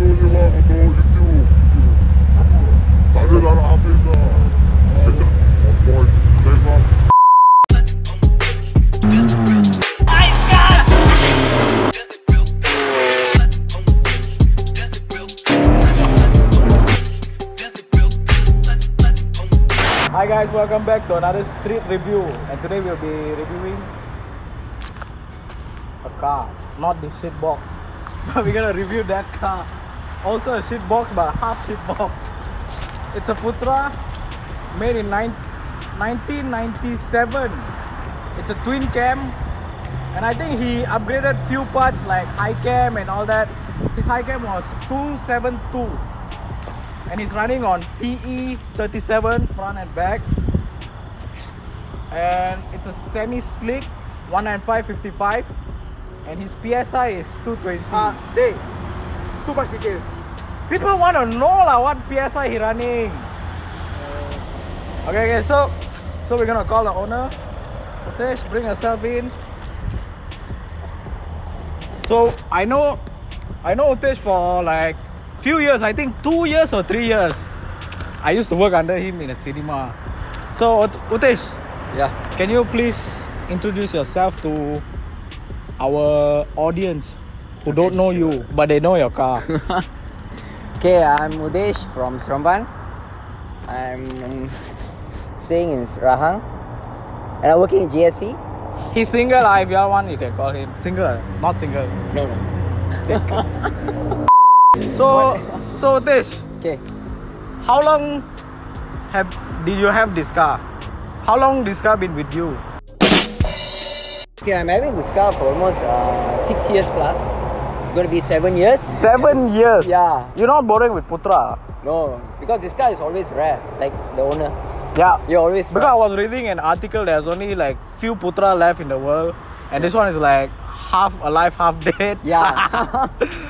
Hi guys, welcome back to another street review. And today we'll be reviewing a car, not the shit box. But we're gonna review that car. Also a shit box, but half shit box. It's a Putra made in 1997. It's a twin cam, and I think he upgraded few parts like high cam and all that. His high cam was 272 and he's running on TE 37 front and back and it's a semi slick 195 55 and his PSI is 220 Ah, Too much details. people want to know lah what PSI he running. Okay okay so so we're gonna call the owner. Utesh bring yourself in. So I know I know Utesh for like few years I think two years or three years. I used to work under him in a cinema. So Ut- Utesh Yeah. can you please introduce yourself to our audience who don't know you but they know your car Okay, I'm Utesh from Seremban. I'm staying in Rahang. And I'm working in GSC. He's single, ah, if you want, you can call him. Single, not single. No, no. So, so Tish, Okay. how long have did you have this car? How long this car been with you? Okay, I'm having this car for almost uh, six years plus. It's going to be seven years. Seven years. Yeah. You're not borrowing with Putra. No, because this car is always rare. Like the owner. Yeah. You're always Because I was reading an article, there's only like few Putra left in the world, and this one is like half alive, half dead. Yeah.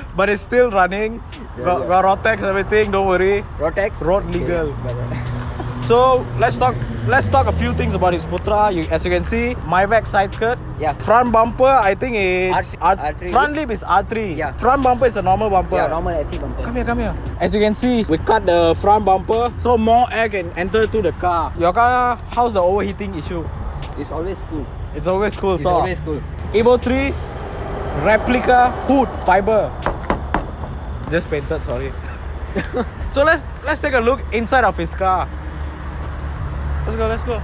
but it's still running. Yeah, got, yeah. got road tax, everything. Don't worry. road tax. Road legal. Okay, So let's talk. Let's talk a few things about his Putra. You, as you can see, my back side skirt. Yeah. Front bumper, I think it's R- R- R3. front lip is R3. Yeah. Front bumper is a normal bumper. yeah, normal SE bumper. Come here, come here. As you can see, we cut the front bumper so more air can enter to the car. Your car, how's the overheating issue? It's always cool. It's always cool. It's so always cool. Evo 3 replica hood fiber. Just painted, sorry. so let's let's take a look inside of his car. Let's go, let's go.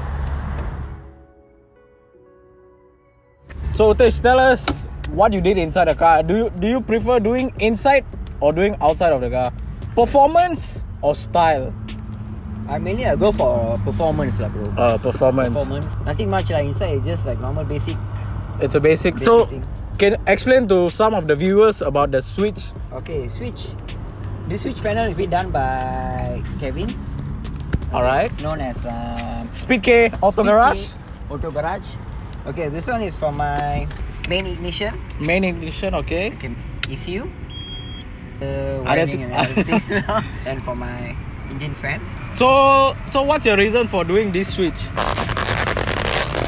So Utesh, tell us what you did inside the car. Do you do you prefer doing inside or doing outside of the car? Performance or style? I mainly I go for performance lah bro. Uh, performance. Performance. Nothing much lah inside. It's just like normal basic. It's a basic. Basic so thing. can explain to some of the viewers about the switch. Okay, switch. This switch panel is been done by Kevin, Alright. known as um, Speed K Auto Speed Garage. K Auto Garage. Okay, this one is for my main ignition. Main ignition, okay. Okay, ECU. The I wiring and everything. and for my engine fan. So, so what's your reason for doing this switch?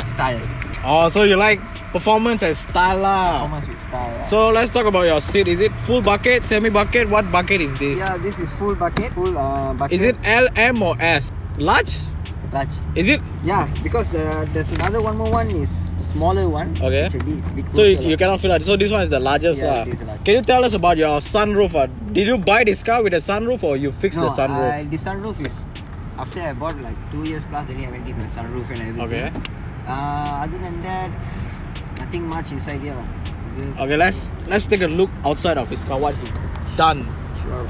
Style. Oh, so you like performance and style lah. Performance with style. yeah. So let's talk about your seat. Is it full bucket, semi bucket? What bucket is this? yeah, this is full bucket. Full uh, bucket. Is it L, M or S? Large? large? Is it? Yeah, because the there's another one more one is smaller one. Okay. Big, big So you, you cannot feel that. So this one is the largest Yeah, lah. it is the largest. Can you tell us about your sunroof? ah? Did you buy this car with a sunroof or you fixed no, the sunroof? I, the sunroof is after I bought like two years plus, then I went in the sunroof and everything. Okay. Uh, other than that, nothing much inside here. Just- Okay, let's let's take a look outside of his car. What he done? Sure.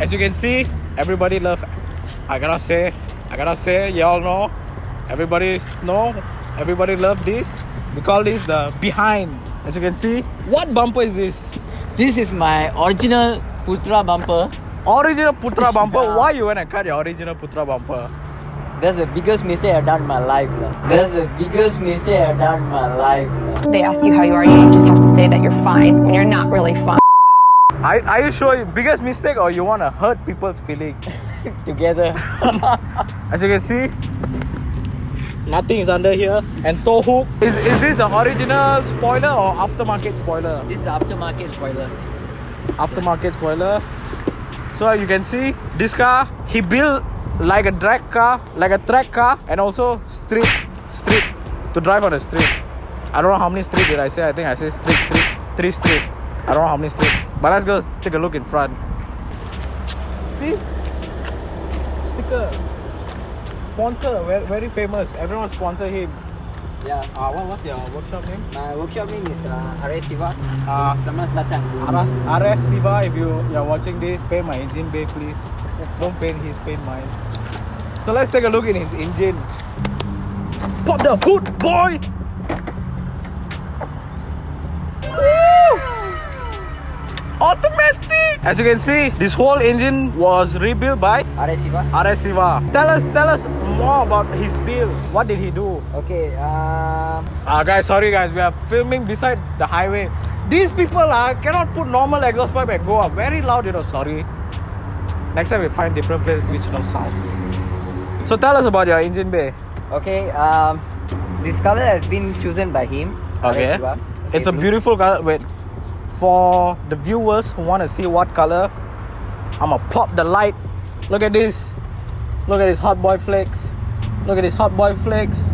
As you can see, everybody love. I gotta say, I gotta say, y'all know, everybody know, everybody love this. We call this the behind. As you can see, what bumper is this? This is my original Putra bumper. Original Putra bumper. Why you wanna cut your original Putra bumper? That's the biggest mistake I've done in my life. lah. That's the biggest mistake I've done in my life. lah. they ask you how you are, you just have to say that you're fine when you're not really fine. Are, are you sure your biggest mistake or you wanna hurt people's feeling? Together. As you can see, Nothing is under here. And tow hook. Is, is this the original spoiler or aftermarket spoiler? This is aftermarket spoiler. Aftermarket spoiler. So you can see this car, he built like a drag car, like a track car, and also street, street to drive on the street. I don't know how many street did I say. I think I said street, street, three street. I don't know how many street. But let's go take a look in front. See, sticker, sponsor, very, very famous. Everyone sponsor him. Yeah. Uh, what, what's your workshop name? My workshop name is uh, RS Siva. Uh, Selamat datang. Ara- RS Siva, if you you're watching this, pay my engine bay, please. Don't paint his, paint mine. So let's take a look in his engine. Pop the hood, boy! Woo! Automatic! As you can see, this whole engine was rebuilt by Siva. RS Siva. Tell us, tell us more about his build. What did he do? Okay. Um. Ah, guys, sorry guys, we are filming beside the highway. These people uh, cannot put normal exhaust pipe and go up very loud, you know. Sorry. Next time we find different place which no sound. So tell us about your engine bay. Okay. Um. This color has been chosen by him. Okay. Siva. It's a blue. beautiful color. Wait, for the viewers who want to see what color, I'ma pop the light. Look at this. Look at this hot boy flex. Look at this hot boy flex.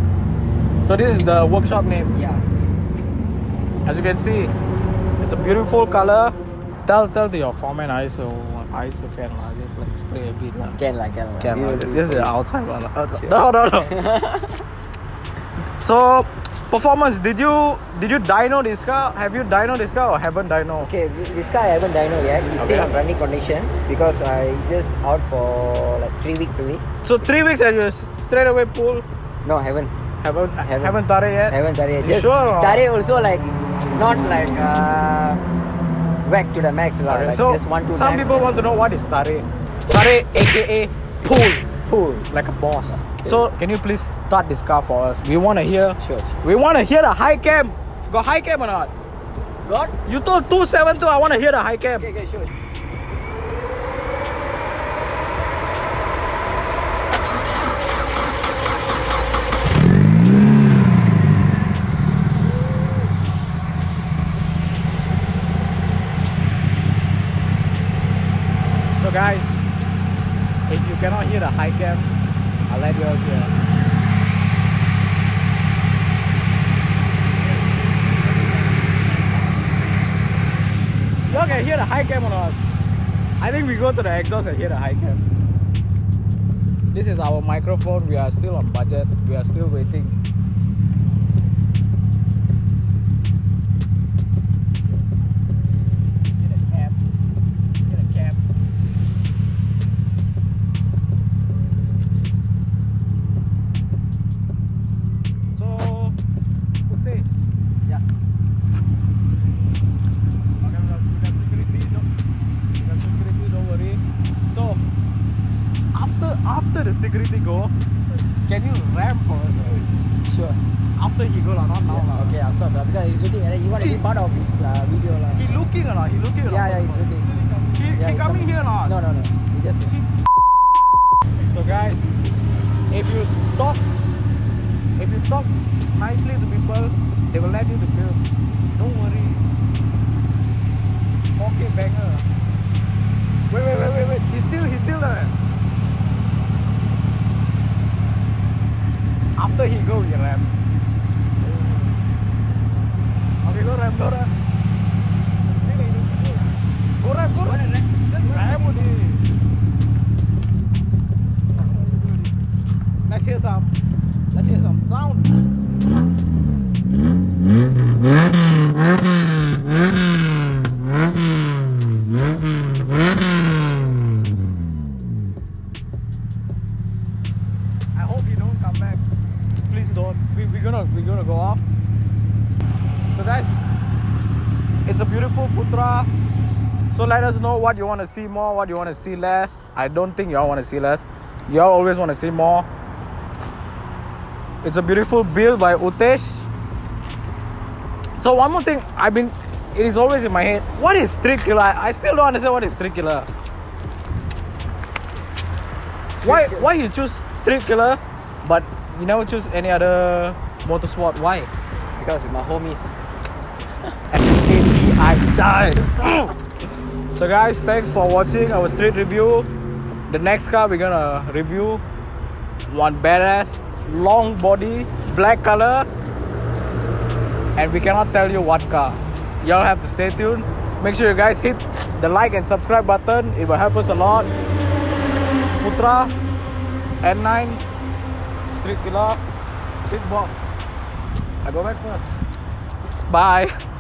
So this is the workshop name. Yeah. As you can see, it's a beautiful color. Tell tell to your foreman ISO ISO can like spray a bit lah. Can lah, can lah. Can lah. you- This is outside one. lah. Uh, no no no. so performance, did you did you dyno this car? Have you dyno this car or haven't dyno? Okay, this car I haven't dyno yet. It's Okay. still on running condition because I just out for like three weeks away. So three weeks and you s- straight away pull. No, haven't. Haven't Haven't. haven't, tarik yet. Haven't done it. You Just sure or not? done it also like not like uh, whack to the max lah. Okay, Like so just one two. some people want to know what is tarik. Tarik, aka pull, pull. like a boss. So can you please start this car for us? We want to hear. Sure. We want to hear the high cam. Got high cam or not? Got? You told 272. I want to hear the high cam. Okay, okay, sure. So guys, cannot hear the high cam, I'll let you out here. You all can hear the high cam or not? I think we go to the exhaust and hear the high cam. This is our microphone. We are still on budget. We are still waiting. Looking at it. You want to be part of this uh, video lah. He looking or not? He looking or not? yeah, he's looking. He, Yeah, he he's coming here or not? No, no, no. He just. So guys, if you talk, if you talk nicely to people, they will let you to film. Don't worry. Okay, banger. Wait, wait, wait, wait, wait. He's still, he's still there. After he go, he ram. Okay, go ram, go ram. Go ram, go ram. Just ram only. Let's hear some. Let's hear some sound. I hope you don't come back. Please don't. We, we're gonna we're gonna go off. So guys, it's a beautiful Putra. So let us know what you want to see more, what you want to see less. I don't think y'all want to see less. Y'all always want to see more. It's a beautiful build by Utesh. So one more thing, I've been it is always in my head. What is Streetkilla? I, I still don't understand what is Streetkilla. why why you choose Streetkilla but you never choose any other motorsport. Why? Because with my homies. SKT, I died. so guys, thanks for watching our street review. The next car we're gonna review one badass long body black color and we cannot tell you what car. Y'all have to stay tuned. Make sure you guys hit the like and subscribe button. It will help us a lot. Putra N9 Streetkilla Shit Box. I go back first. Bye.